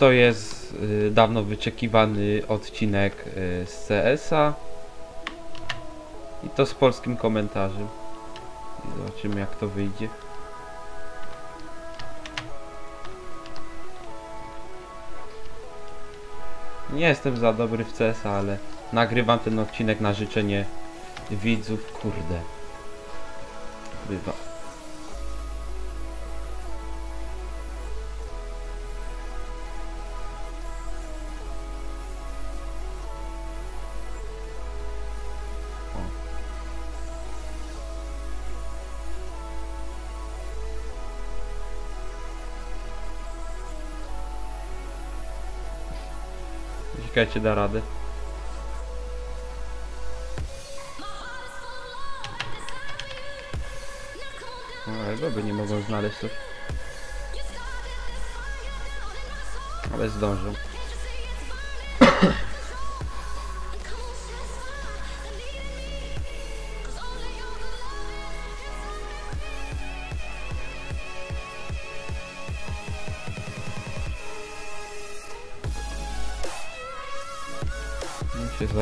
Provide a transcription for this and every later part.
to jest y, dawno wyczekiwany odcinek y, z CS-a. I to z polskim komentarzem. I zobaczymy jak to wyjdzie. Nie jestem za dobry w CS, ale nagrywam ten odcinek na życzenie widzów. Kurde. Bywa. Czekajcie, da radę. No, ale doby nie mogą znaleźć coś. Ale zdążą.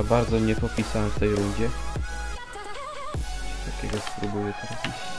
Bardzo nie popisałem w tej rundzie. Takiego spróbuję teraz iść.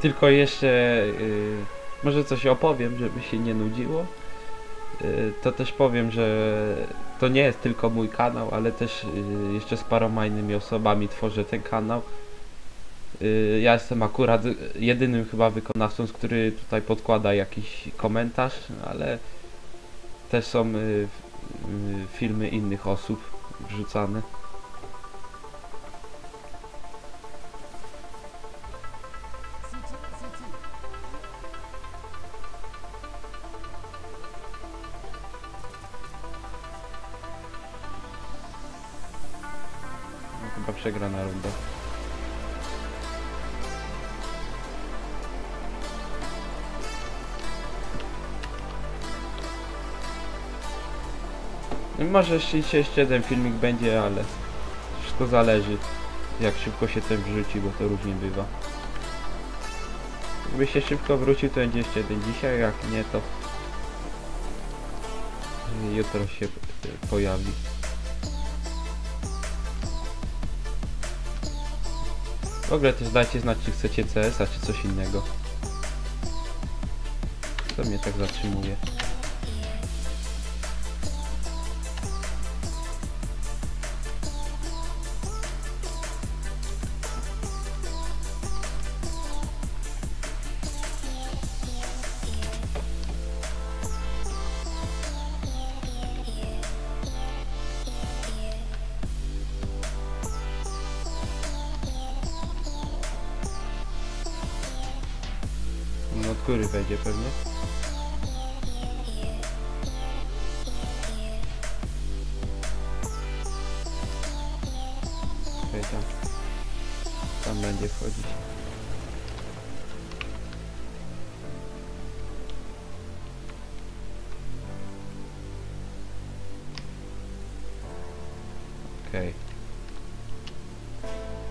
Tylko jeszcze y, może coś opowiem, żeby się nie nudziło. Y, to też powiem, że to nie jest tylko mój kanał, ale też y, jeszcze z paroma innymi osobami tworzę ten kanał. Ja jestem akurat jedynym chyba wykonawcą, który tutaj podkłada jakiś komentarz, ale też są filmy innych osób wrzucane. Może jeszcze jeszcze jeden filmik będzie, ale wszystko zależy jak szybko się ten wrzuci, bo to różnie bywa. Jakby się szybko wrócił, to będzie jeszcze jeden dzisiaj, jak nie, to jutro się pojawi. W ogóle też dajcie znać, czy chcecie CS-a, czy coś innego. To mnie tak zatrzymuje.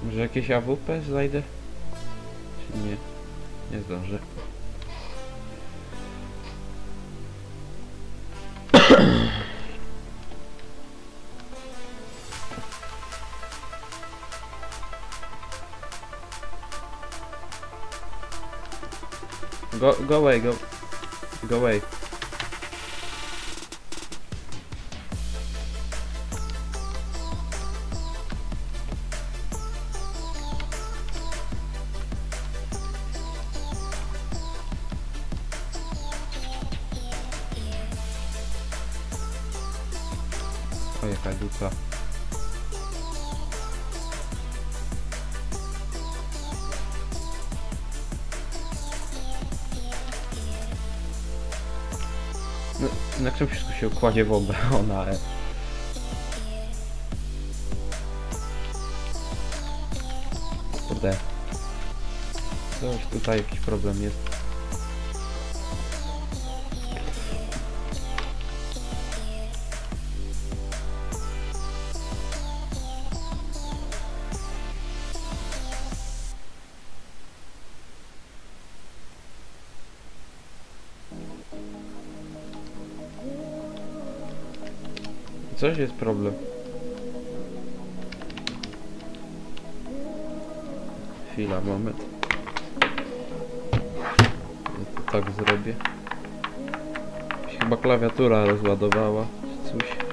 Może jakieś AWP znajdę? Czy nie? Nie zdążę. Go, go away, go, go away. Się kładzie w obronę? Kurde. Coś tutaj jakiś problem jest. Coś jest problem. Chwila, moment. Ja tak zrobię. Chyba klawiatura rozładowała, coś.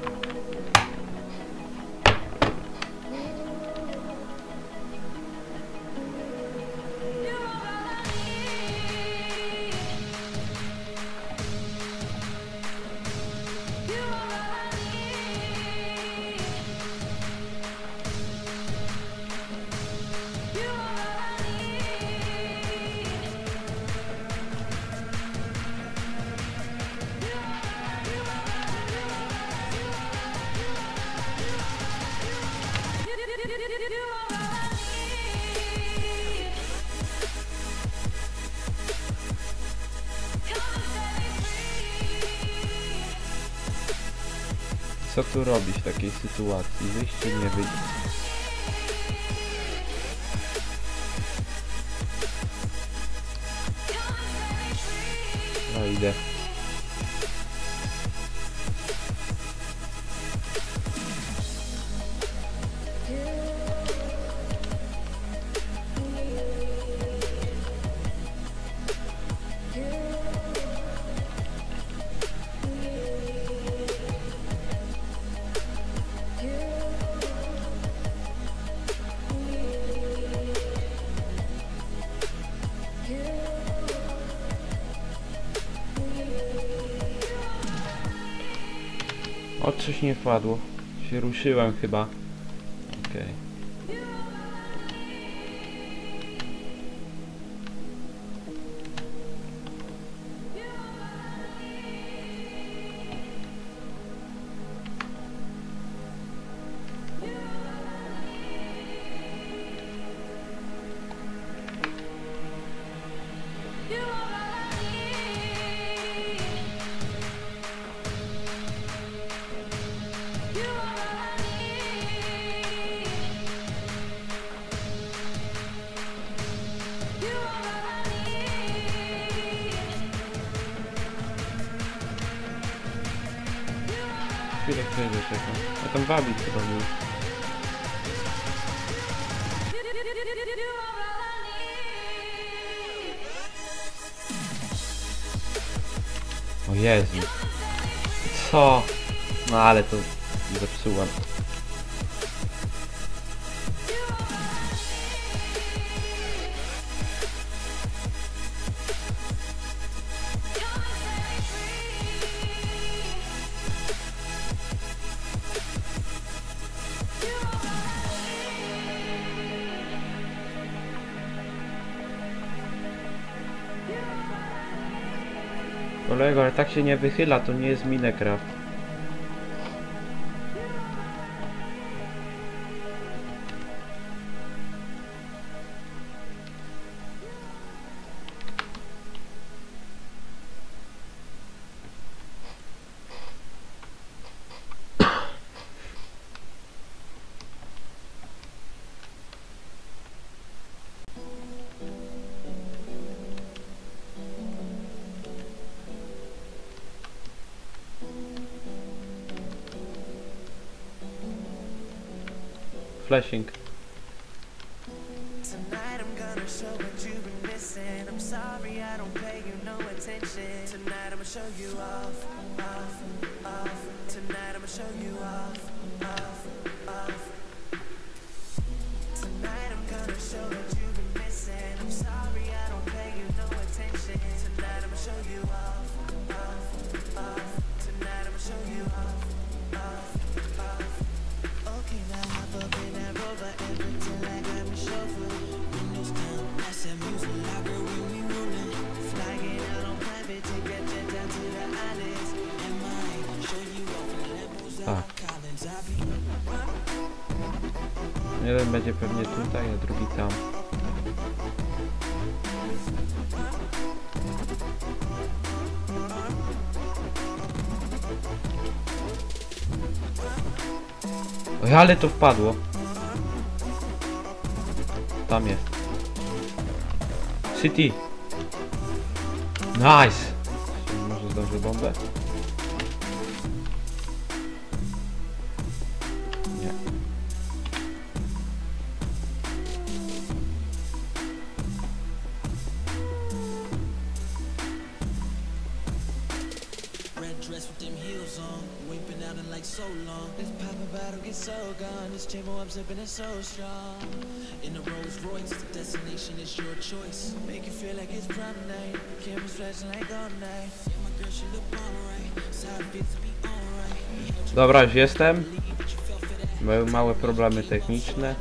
Takiej sytuacji? Wyjść czy nie wyjść? O, coś nie wpadło. Się ruszyłem chyba. Okej. Chwilę, Kolego, ale tak się nie wychyla, to nie jest Minecraft. Flashing. Będzie pewnie tutaj, a drugi tam. Oj, ale to wpadło. Tam jest. City. Nice. Może zdążę bombę? So strong. In the Rolls Royce, the destination is your choice. Make you feel like it's prom night. Cameras flashing like all night. Yeah, my girl, she look alright. To be alright. Dobra, już jestem. Były małe problemy techniczne,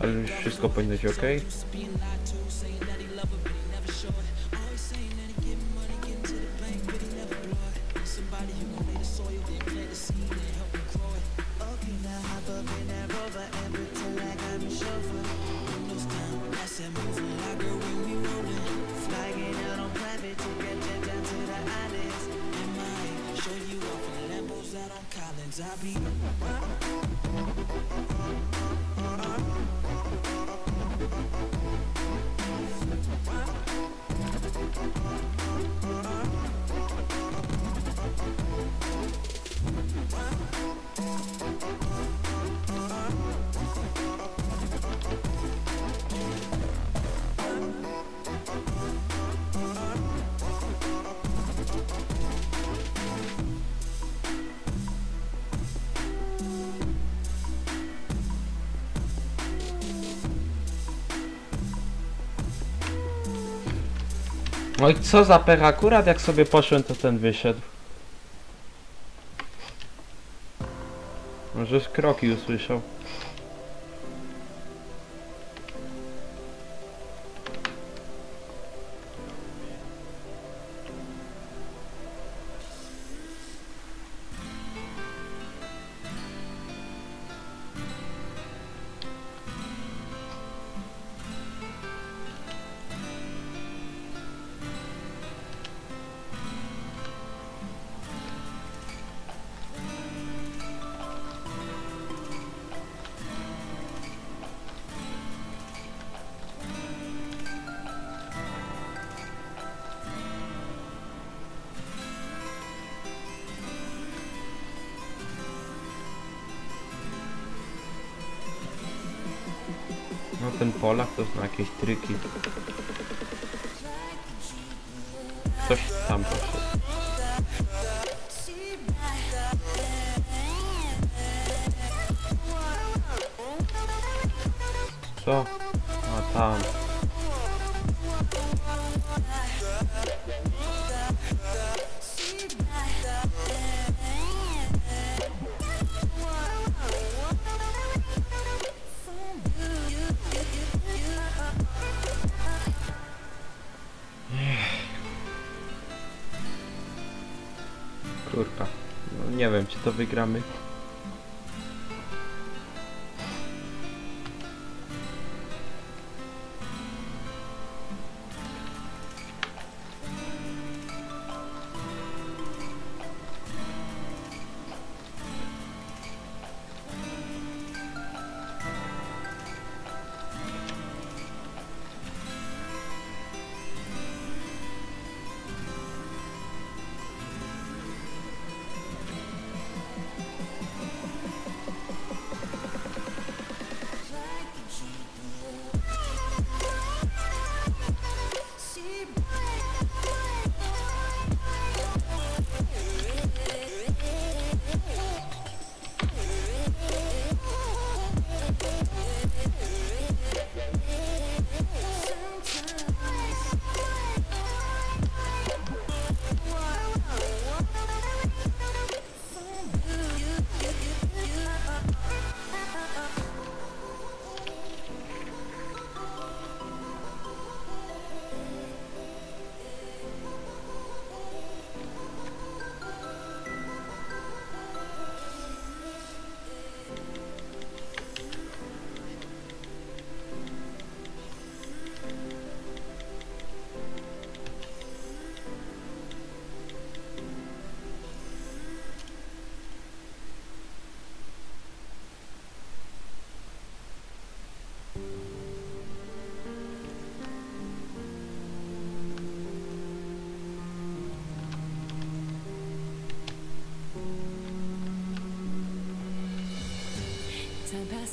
ale już wszystko powinno być ok. No i co za pech, akurat jak sobie poszłem, to ten wyszedł. Może kroki usłyszał. Ten Polak to zna jakieś tryki. Coś tam poszedł. Co? Wygramy.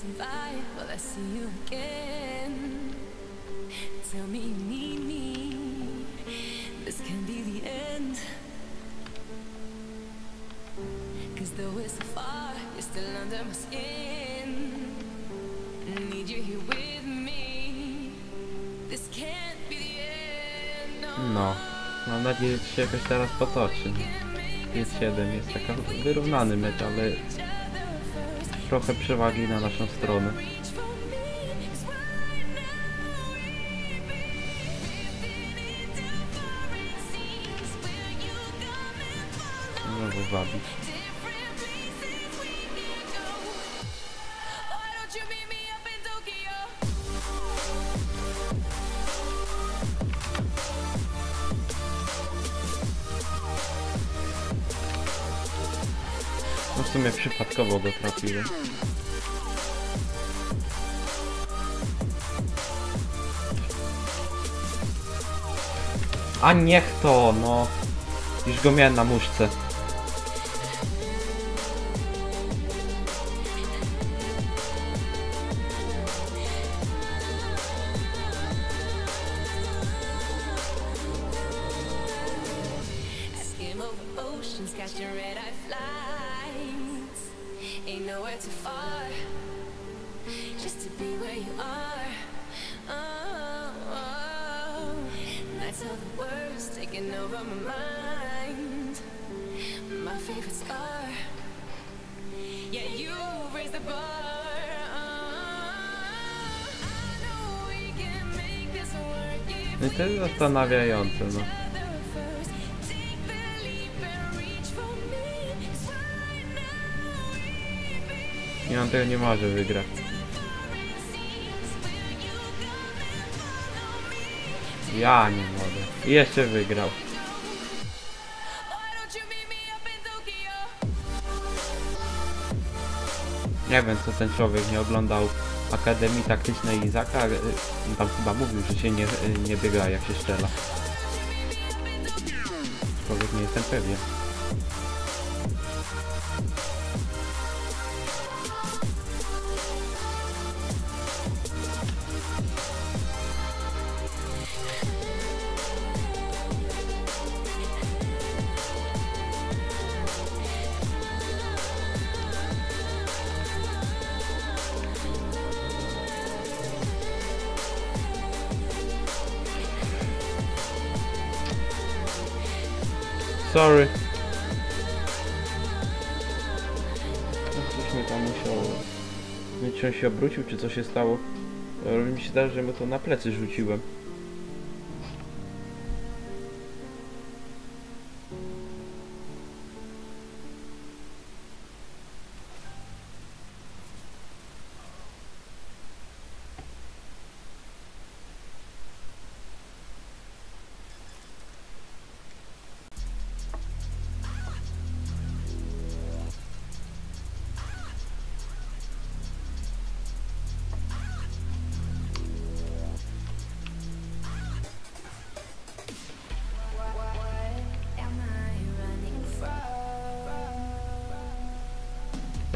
Passing by, will I see you again? Tell me need me. This can be the end. Cause though so far, you're still under my skin. Need you here with me. This can't be the end. No. No. Mam nadzieję, że się jakoś teraz potoczy. 5-7 jest taka wyrównany mecz, ale trochę przewagi na naszą stronę. Reach for A niech to, no. Już go miałem na muszce. Too far, just to be where you are. Oh, oh. nights of the worst taking over my mind. My favorite scar. Yeah, you raised the bar. Oh, I know we can make this work if No i to jest zastanawiające, no. On tego nie może wygrać. Ja nie mogę. Jeszcze wygrał. Nie wiem co ten człowiek nie oglądał Akademii Taktycznej Izaka. y, Tam chyba mówił, że się nie, y, nie biega jak się strzela. Człowiek nie jestem pewien. Sorry. No, Coś mnie tam musiało. Nie wiem, czy on się obrócił, czy co się stało. Ale mi się zdaje, że mu to na plecy rzuciłem.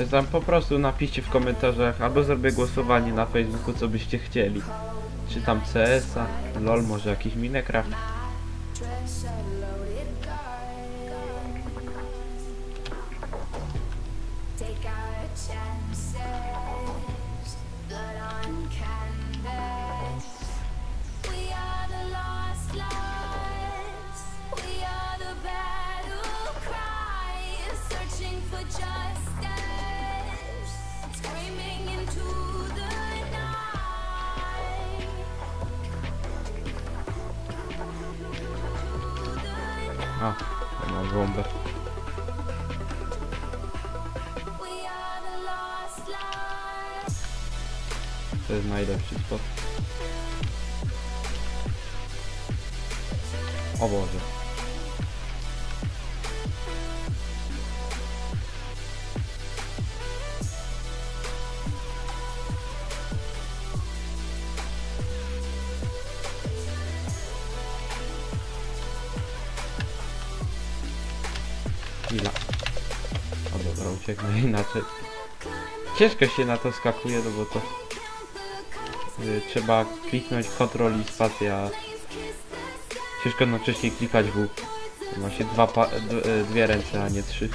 zachęcam, po prostu napiszcie w komentarzach, albo zrobię głosowanie na Facebooku, co byście chcieli. Czy tam CS-a, LOL, może jakiś Minecraft. A, ja mam bombę. To jest najlepszy spot. O Boże. Ciężko się na to skakuje, no bo to y, trzeba kliknąć Ctrl i spacja. Ciężko jednocześnie klikać W. Ma się dwa y, dwie ręce, a nie trzy.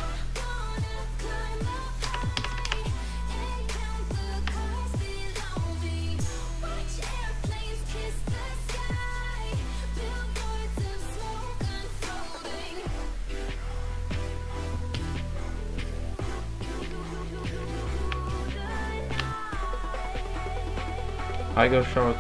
Tiger Shark.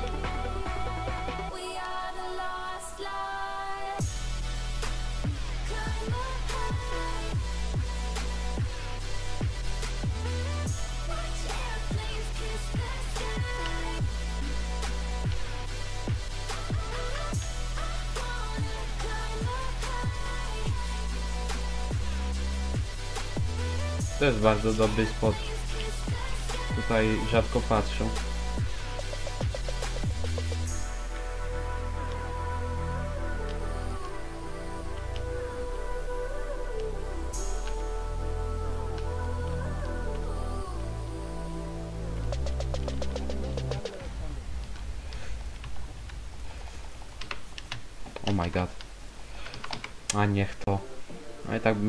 To jest bardzo dobry spot. Tutaj rzadko patrzę.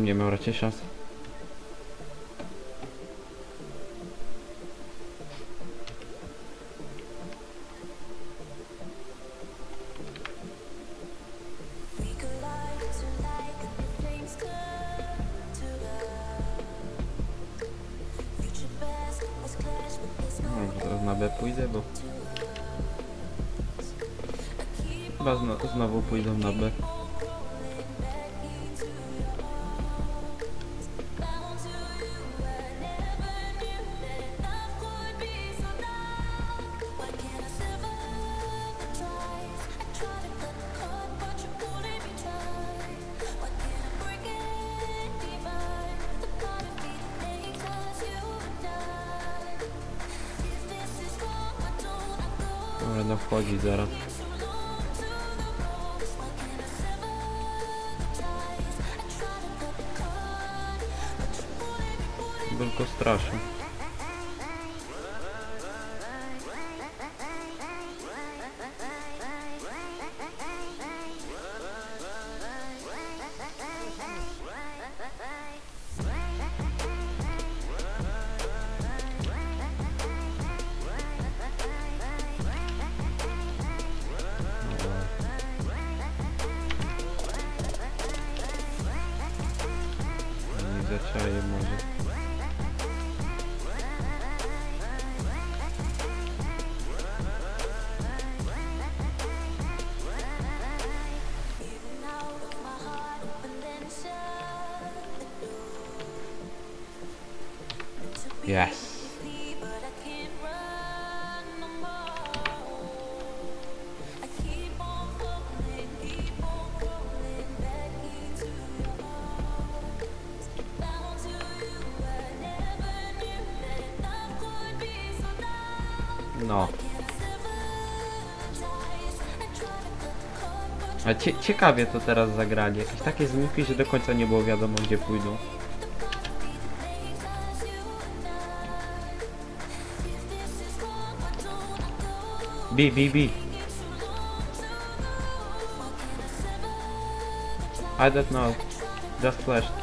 nie miał raczej szans. będą wchodzić zaraz. Tylko strasznie. cie ciekawie to teraz zagrali. Jakieś takie zniki, że do końca nie było wiadomo gdzie pójdą. B, B, B. I don't know. Just flashed.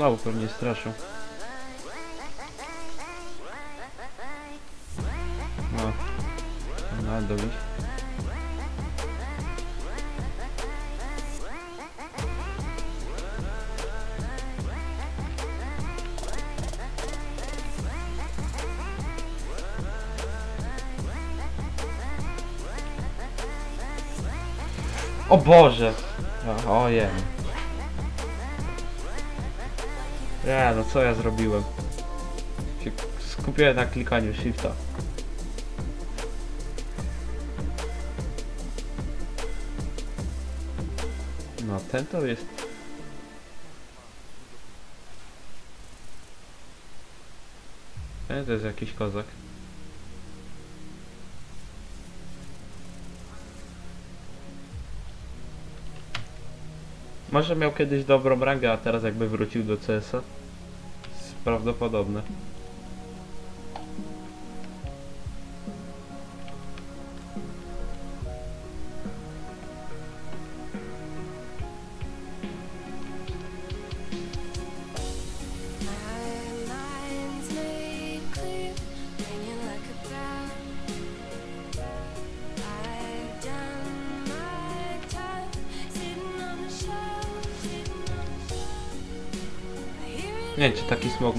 No, pewnie straszą. No. No, dobrze. O Boże! O, ojej. Nie, no co ja zrobiłem? Się skupiłem na klikaniu shifta. No, ten to jest... Ten to jest jakiś kozak. Może miał kiedyś dobrą rangę, a teraz jakby wrócił do CS-a. Prawdopodobne.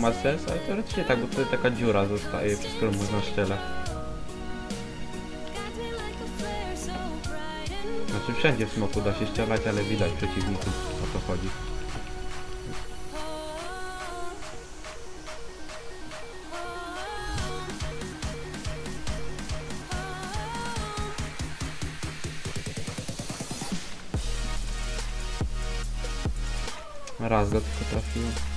Ma sens, ale teoretycznie tak, bo wtedy taka dziura zostaje, przez którą można and Znaczy wszędzie w smoku da się strzelać, ale widać przeciwników, o to chodzi. Raz go tylko trafiłem.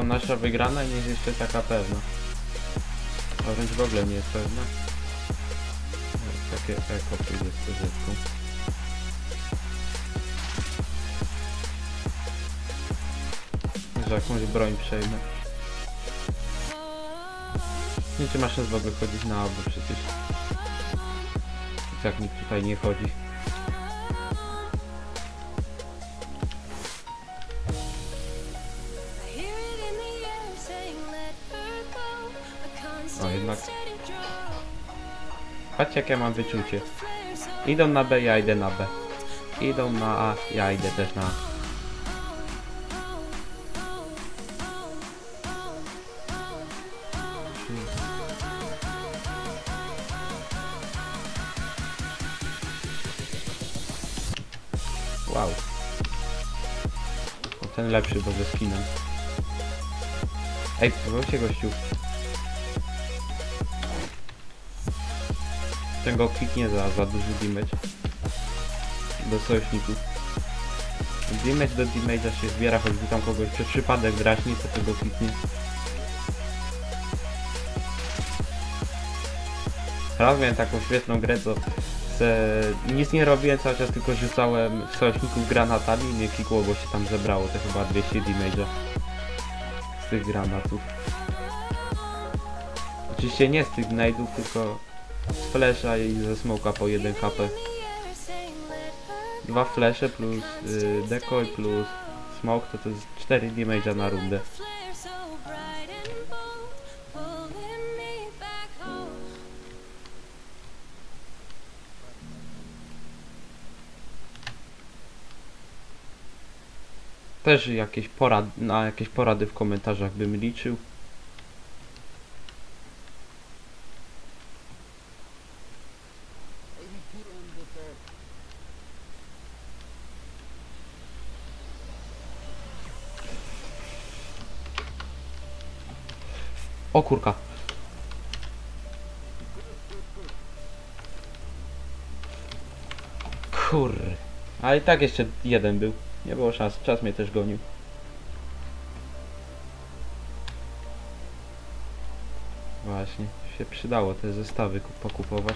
To nasza wygrana nie jest jeszcze taka pewna. A wręcz w ogóle nie jest pewna. O, Takie eko jest z rzeczką. Że jakąś broń przejmę. Nie czy masz w ogóle chodzić na obu przecież. I tak nikt tutaj nie chodzi. Patrzcie jak ja mam wyczucie. Idą na B, ja idę na B. Idą na A, ja idę też na A. Wow. Ten lepszy, bo ze skinem. Ej, się gościu. Go kliknie za, za duży damage. Do sojuszników. Damage do damage'a się zbiera, choćby tam kogoś przez przypadek drażni, to tego kliknie. Raz miałem taką świetną grę, to se nic nie robiłem, cały czas tylko rzucałem w sojuszników granatami i mnie klikło, bo się tam zebrało te chyba 200 damage'a z tych granatów. Oczywiście nie z tych znajdów, tylko flesza i ze smoka po 1 HP. Dwa flesze plus y, decoy plus smoke to to jest 4 damage'a na rundę. Też jakieś porad, na jakieś porady w komentarzach bym liczył. O kurka. Kur. A i tak jeszcze jeden był. Nie było szans. Czas mnie też gonił. Właśnie, się przydało te zestawy ku- pokupować.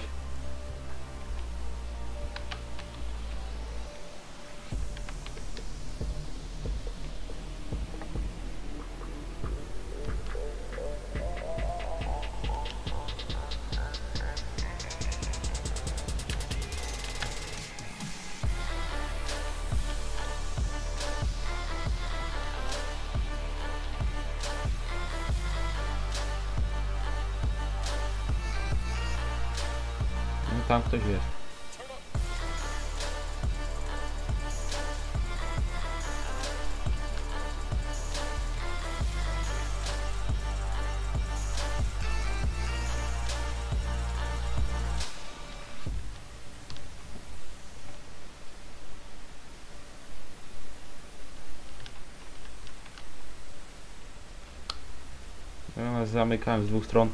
Zamykałem z dwóch stron.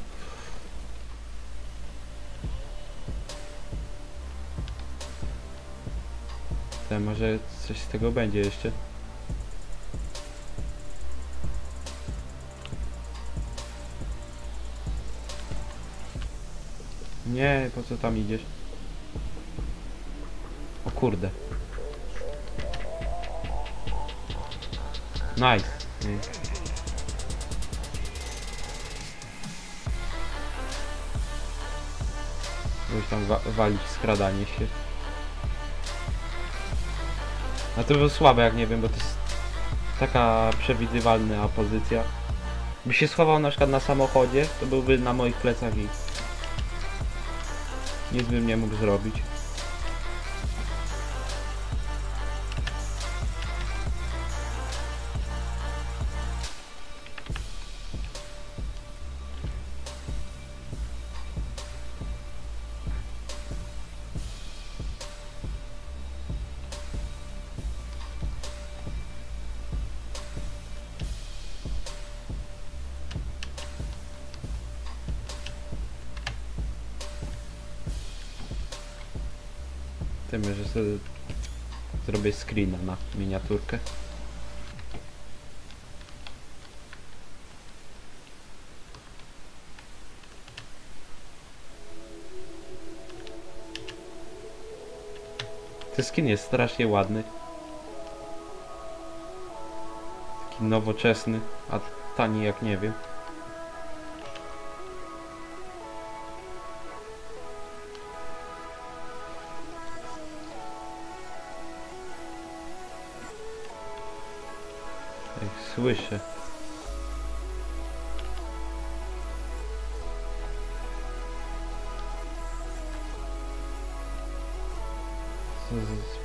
Te, może coś z tego będzie jeszcze. Nie, po co tam idziesz? O kurde. Nice. Nie. Już tam wa walić skradanie się. A to było słabe, jak nie wiem, bo to jest taka przewidywalna pozycja. By się schował na przykład na samochodzie, to byłby na moich plecach i nic bym nie mógł zrobić. Tym, że sobie zrobię screena na miniaturkę. Ten skin jest strasznie ładny. Taki nowoczesny, a tani jak nie wiem.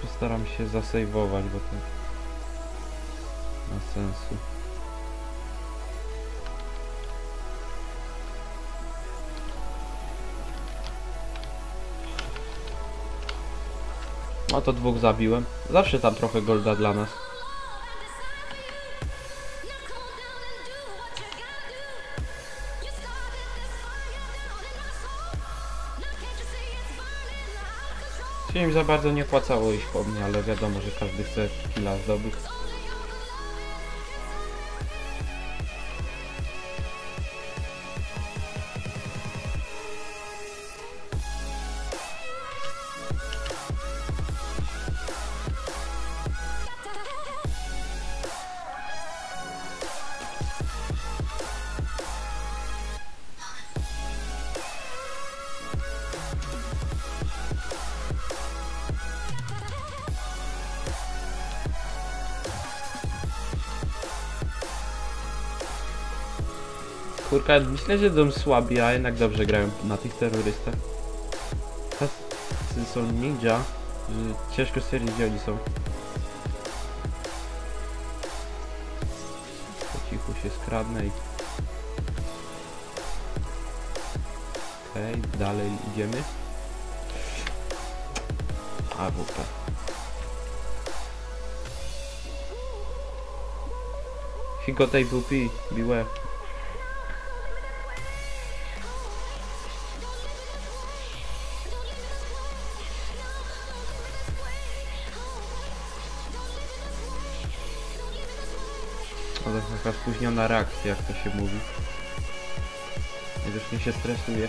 Postaram się zasejwować, bo to ma sensu. No to dwóch zabiłem. Zawsze tam trochę golda dla nas. Się im za bardzo nie płacało iść po mnie, ale wiadomo, że każdy chce killa zdobyć. Kurka, myślę, że dom słabi, a jednak dobrze grają na tych terrorystach. Są ninja, że ciężko stwierdzić gdzie oni są. Po cichu się skradnę i... Okej, dalej idziemy. AWP. He got AWP, beware. Ale taka spóźniona reakcja, jak to się mówi. Widocznie się stresuje.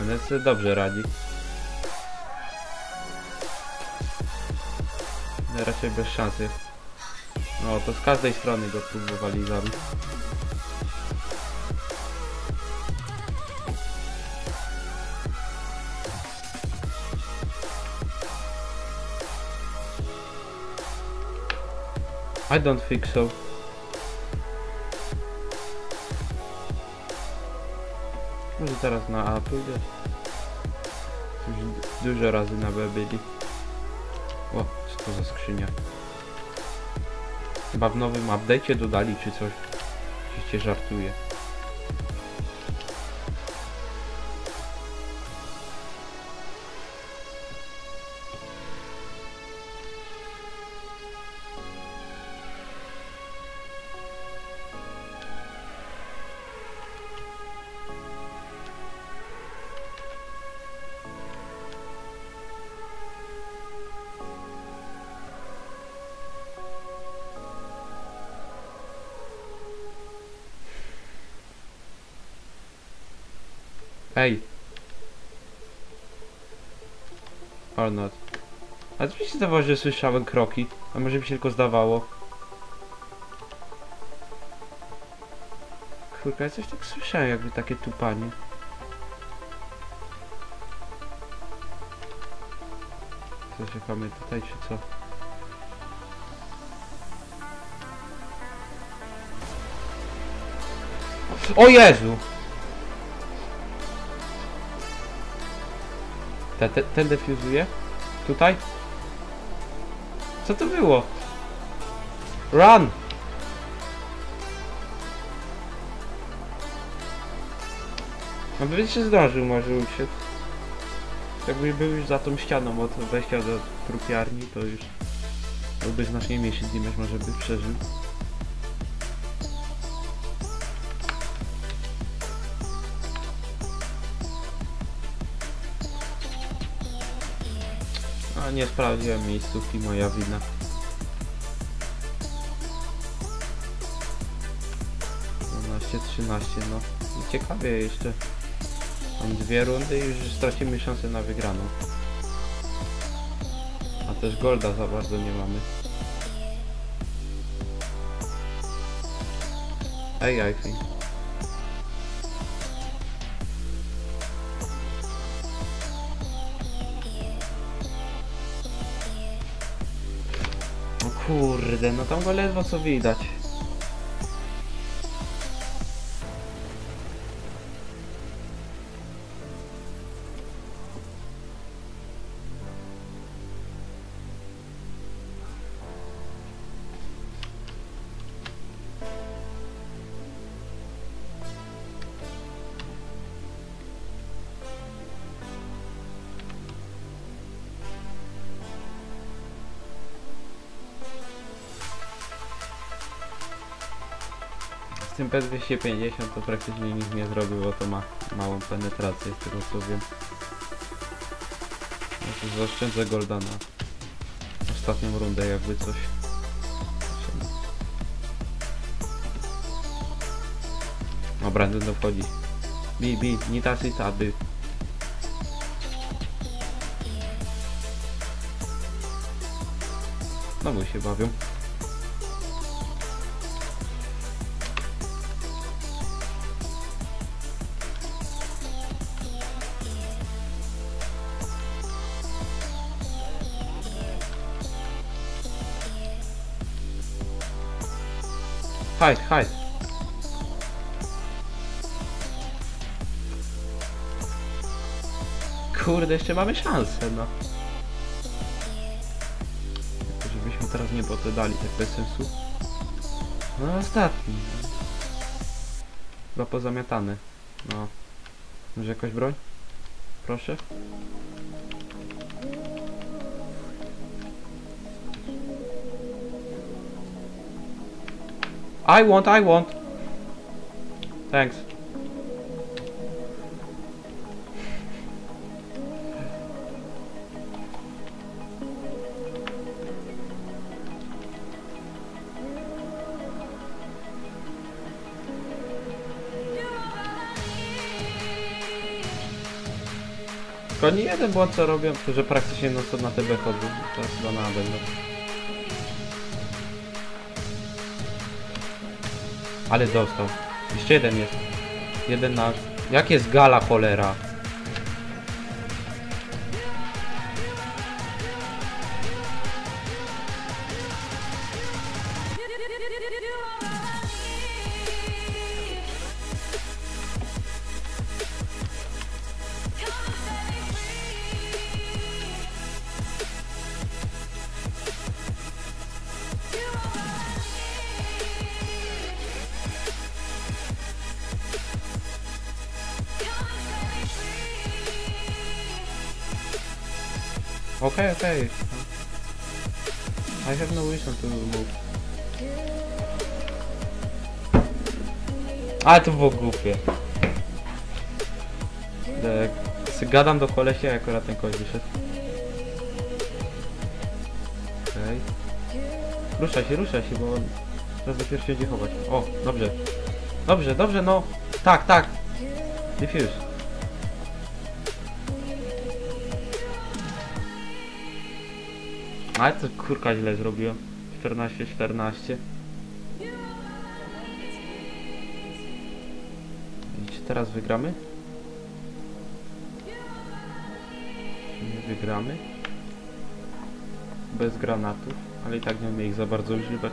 Ale sobie dobrze radzi. Raczej bez szansy. No to z każdej strony go próbowali zabić. I don't think so. Może teraz na A pójdę. Już du- dużo razy na B byli. O, co to za skrzynia? Chyba w nowym update'cie dodali czy coś. Oczywiście żartuję. Ej! Or not. A co mi się zdawało, że słyszałem kroki? A może mi się tylko zdawało? Kurka, ja coś tak słyszałem, jakby takie tupanie. Co, czekamy tutaj, czy co? O Jezu! Te, te, ten defuzuje? Tutaj? Co to było? Run! No by się zdążył może uciec. Jakby był już za tą ścianą od wejścia do trupiarni, to już byłby znacznie mniejszy damage, może by przeżył. Nie sprawdziłem miejscówki, moja wina. Trzynaście, no. I ciekawie jeszcze. Mam dwie rundy i już stracimy szansę na wygraną. A też golda za bardzo nie mamy. Ej, I think. Kurde, no tam go ledwo co widać. Tym P250 to praktycznie nic nie zrobił, bo to ma małą penetrację, z tego co wiem. Tu zaoszczędzę golda na ostatnią rundę, jakby coś. O, Brandon dochodzi. Bi, bi, nie tacy aby. Znowu się bawią. Hide, hide. Kurde, jeszcze mamy szansę, no. Żebyśmy teraz nie poddali, tak bez sensu. No ostatni. Chyba pozamiatane. No. Może jakaś broń? Proszę. I want, I want. Thanks. Tylko nie jeden błąd co robią, że praktycznie no to na TB chodzą, teraz chyba na będą. Ale dostał. Jeszcze jeden jest. Jeden na... Jak jest gala cholera? Okay, okay. I have no reason to move. Ale to było głupie. Tak, gadam do kolesia, akurat ten koleś wyszedł. Okej. Ruszaj się, ruszaj się, bo teraz dopiero się będzie chować. O, dobrze. Dobrze, dobrze, no. Tak, tak. Diffuse. Ale to kurka źle zrobiłem. 14, 14. I czy teraz wygramy? Nie wygramy? Bez granatów, ale i tak nie umiem ich za bardzo używać.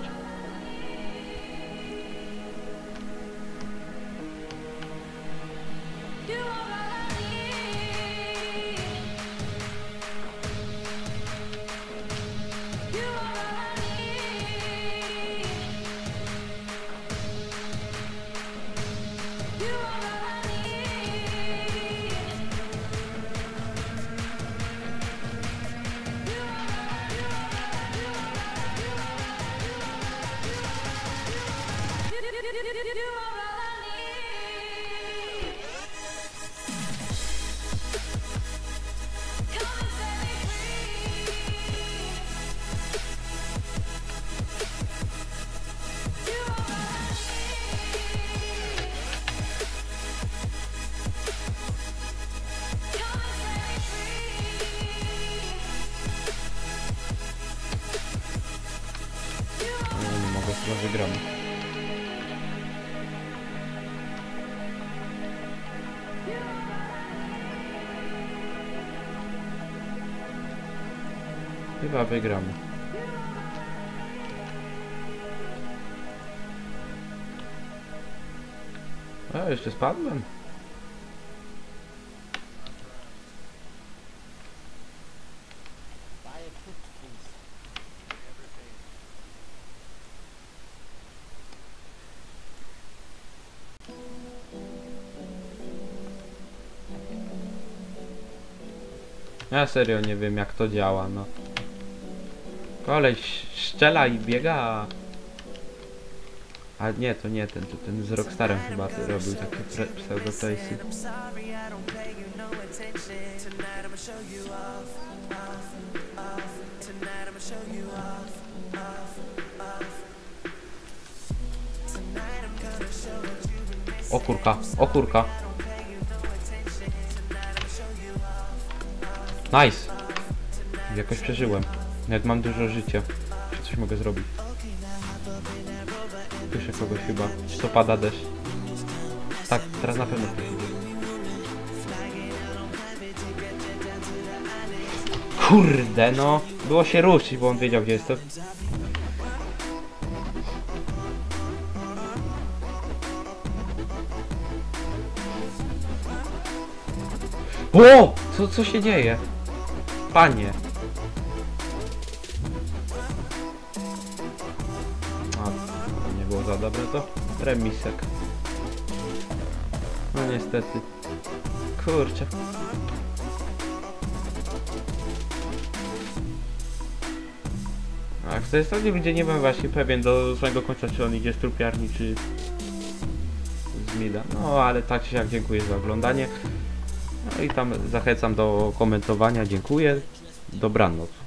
Chyba wygramy. A, jeszcze spadłem. Ja serio nie wiem jak to działa, no. Koleś strzela i biega, a... Nie, to nie ten, to ten z Rockstarem chyba robił takie missing. O kurka, o kurka. Nice! Jakoś przeżyłem. Nawet mam dużo życia. Czy coś mogę zrobić? Słyszę kogoś chyba. Czy to pada deszcz? Tak, teraz na pewno ktoś idzie. Kurde no! Było się ruszyć, bo on wiedział gdzie jestem. O! Co, co się dzieje? Panie! Remisek. No niestety. Kurczę. A w tej stronie ludzie nie mam właśnie pewien do swojego końca, czy on idzie z trupiarni, czy z mida. No ale tak czy jak dziękuję za oglądanie. No i tam zachęcam do komentowania. Dziękuję. Dobranoc.